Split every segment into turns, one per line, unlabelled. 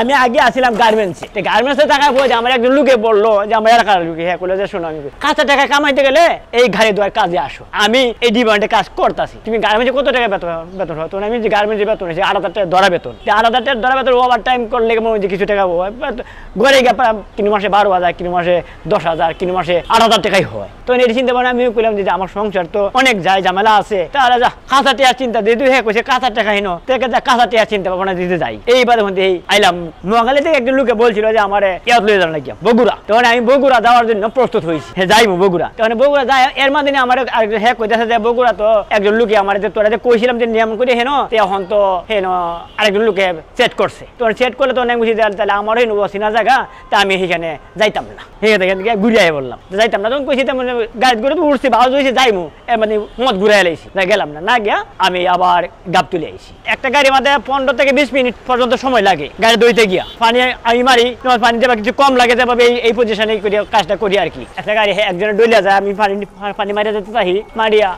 আমি আগে আসছিলাম গার্মেন্টসে গার্মেন্টসে টাকা বলছে আমার একজন লোকে বলল যে আমার এলাকার লোকে। হ্যাঁ করল যে শোনো আমি কাঁচা টাকা কামাইতে গেলে এই ঘাড়ে দুয়ার কাজে আসো। আমি এই ডিমান্ডে কাজ করতেছি। তুমি গার্মেন্টসে কত টাকা বেতন বেতন তখন আমি যে গার্মেন্টসে বেতন হয়েছে, আট হাজার টাকা ধরা বেতন। আট হাজার টাকা ধরা বেতন ওভার টাইম করলে মনে যে কিছু টাকা ঘরে গিয়ে কিনো মাসে বারো হাজার, কিনো মাসে দশ হাজার, কিনো মাসে আট হাজার টাকাই হয়। তো এটি চিন্তা ভাবনা আমিও করলাম যে আমার সংসার তো অনেক যায় ঝামেলা আছে। তাহলে যা, কাঁচা টিয়ার চিন্তা দিয়ে তুই হ্যাঁ কইছে, কাঁচা টাকা হিনো। থেকে যা, কাঁচা টিয়ার চিন্তা ভাবনা দিতে যাই। এইবারে মধ্যে এই আইলাম নোয়াখালী থেকে একজন লোকে বলছিল যে আমার ইয়াত লয়ে যান নাকি? বগুড়া। তখন আমি বগুড়া যাওয়ার জন্য প্রস্তুত হয়েছি। হ্যাঁ যাইবো বগুড়া। তখন বগুড়া যাই এর মাধ্যমে আমার হ্যাঁ কইতেছে যে বগুড়া তো একজন লোকে আমার যে তোরা যে কইছিলাম যে নিয়ম করে হেন এখন তো হেন, আরেকজন লোকে সেট করছে। তখন সেট করলে তো অনেক বুঝি তাহলে আমার হেন অচিনা জায়গা, তা আমি সেখানে যাইতাম না। সেখান থেকে ঘুরে আই বললাম। যাইতাম না, তখন কইছি তেমন গাড়ি করে তো উঠছি ভালো হয়েছে যাইমু। মানে মত ঘুরে এলাইছি না গেলাম না। না গিয়া আমি আবার গাপ তুলে আইছি। একটা গাড়ি মাঝে পনেরো থেকে বিশ মিনিট পর্যন্ত সময় লাগে, গাড়ি দইতে গিয়া। পানি আমি মারি, তোমার পানি দেবা কিছু কম লাগে যাবে এই এই পজিশনে করি, কাজটা করি আর কি। একটা গাড়ি একজনে ডলিয়া যায়, আমি পানি পানি মারিয়া যেতে চাই মারিয়া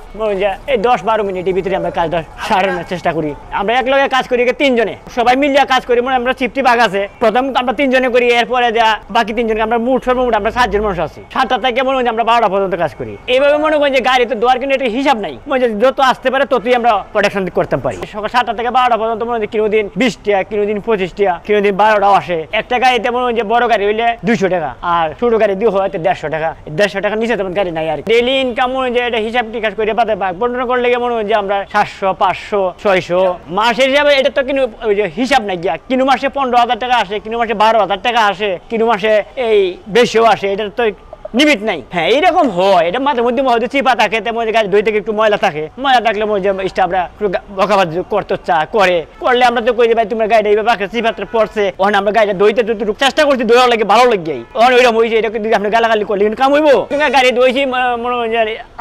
যায় এই দশ বারো মিনিটের ভিতরে আমরা কাজটা সারানোর চেষ্টা করি। আমরা এক লগে কাজ করি তিনজনে। সবাই মিলিয়া কাজ করি মানে আমরা চিপটি বাঘ আছে। প্রথম আমরা তিনজনে করি, এরপরে যা বাকি তিনজনকে আমরা মুঠ সর্বমোট আমরা সাতজন মানুষ আছি। সাতটা থেকে মনে হয় আমরা বারোটা পর্যন্ত কাজ করি। এইভাবে মনে করি যে গাড়ি তো দোয়ার কিন্তু একটা হিসাব নাই। যত আসতে পারে, ততই আমরা প্রোটেকশন করতে পারি। সকাল সাতটা থেকে বারোটা পর্যন্ত মনে হয় যে কিনো দিন বিশ টাকা কিনো দিন পঁচিশ কিনো দিন বারোটাও আসে। একটা গাড়িতে মনে হয় যে বড় গাড়ি হইলে দুইশো টাকা, আর ছোট গাড়ি দিয়ে হয় দেড়শো টাকা। দেড়শো টাকা নিচে তেমন গাড়ি নাই আর ডেলি ইনকাম মনে হয় যে এটা হিসাব টিকাস করে পাতে ভাগ বন্টন করলে মনে হয় যে আমরা সাতশো, পাঁচশো, ছয়শো। মাসের হিসাবে এটা তো কিন্তু হিসাব নাই গিয়া। কিনো মাসে পনেরো হাজার টাকা আসে, কিনো মাসে বারো হাজার টাকা আসে, কিনো মাসে এই বেশিও আসে। এটা তো লিমিট নাই। হ্যাঁ এইরকম হয়। এটা মাঝে মধ্যে হয়তো চিপা থাকে তেমন গাড়ি দই থেকে একটু ময়লা থাকে। ময়লা থাকলে স্টাফরা বকাবাজি করতে চা করে। করলে আমরা তো কই ভাই তোমার গাড়িটা এইভাবে রাখে চিপাত্রা পড়ছে। ওখানে আমরা গাড়িটা দইতে যতটুকু চেষ্টা করছি দইয়ার লাগে ভালো লাগে ওখানে ওইরকম হয়েছে এটা কিন্তু আপনি গালাগালি করলে কিন্তু কাম হইবো? গাড়ি দইছি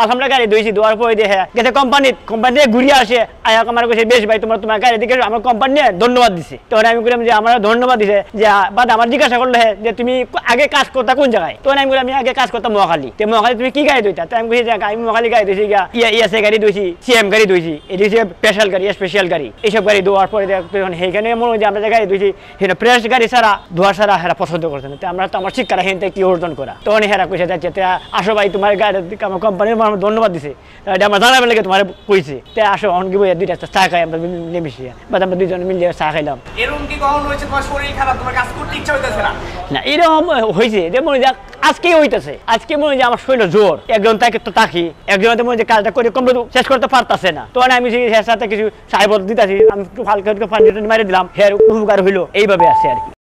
আসামরা গাড়ি দইছি দোয়ার পরে দিয়ে হ্যাঁ। গেছে কোম্পানি কোম্পানি থেকে ঘুরিয়ে আসে। আয়া আমার কাছে বেশ ভাই তোমার তোমার গাড়ি দিকে আমার কোম্পানি ধন্যবাদ দিছে। তখন আমি বললাম যে আমার ধন্যবাদ দিছে যে বাদ আমার জিজ্ঞাসা করলে হ্যাঁ, যে তুমি আগে কাজ করতা কোন জায়গায়? তখন আমি বললাম আমি আগে কাজ করতাম মহাখালী। তো মহাখালী তুমি কি গাড়ি দইতা তো আমি বলছি যে আমি মহাখালী গাড়ি দইছি গিয়া ইয়া ইয়াসে গাড়ি দইছি সিএম গাড়ি দইছি এটি হচ্ছে স্পেশাল গাড়ি স্পেশাল গাড়ি। এইসব গাড়ি দেওয়ার পরে দেখ তখন সেইখানে মনে হয় যে আমরা যে গাড়ি দইছি সেটা ফ্রেশ গাড়ি ছাড়া ধোয়া ছাড়া হেরা পছন্দ করছে না। তো আমরা তো আমার শিক্ষাটা হেন কি অর্জন করা? তখন হেরা কইছে যাচ্ছে তে আসো ভাই তোমার গাড়ি আমার কোম্পানির আমার ধন্যবাদ দিছে। এটা আমার জানাবে লাগে তোমার কইছে। তে আসো অনকি বই দুইটা চা খাই আমরা নেমেছি বা আমরা দুইজন মিলে চা খাইলাম।
এরকম কি কখন হয়েছে? তোমার শরীর খারাপ তোমার কাজ করতে ইচ্ছা হইতেছে না।
না এরকম হয়েছে যে মনে হয় আজকেই হইতেছে। আজকে মনে যে আমার শরীরে জোর। একজন তাকে তো তাকি একজন মনে যে কাজটা করে কমপ্লিট শেষ করতে পারতাছে না। তখন আমি সেই সাথে কিছু সাহেব দিতেছি, আমি একটু হালকা পানি মারি দিলাম হের উপকার হইল। এইভাবে আছে আর কি।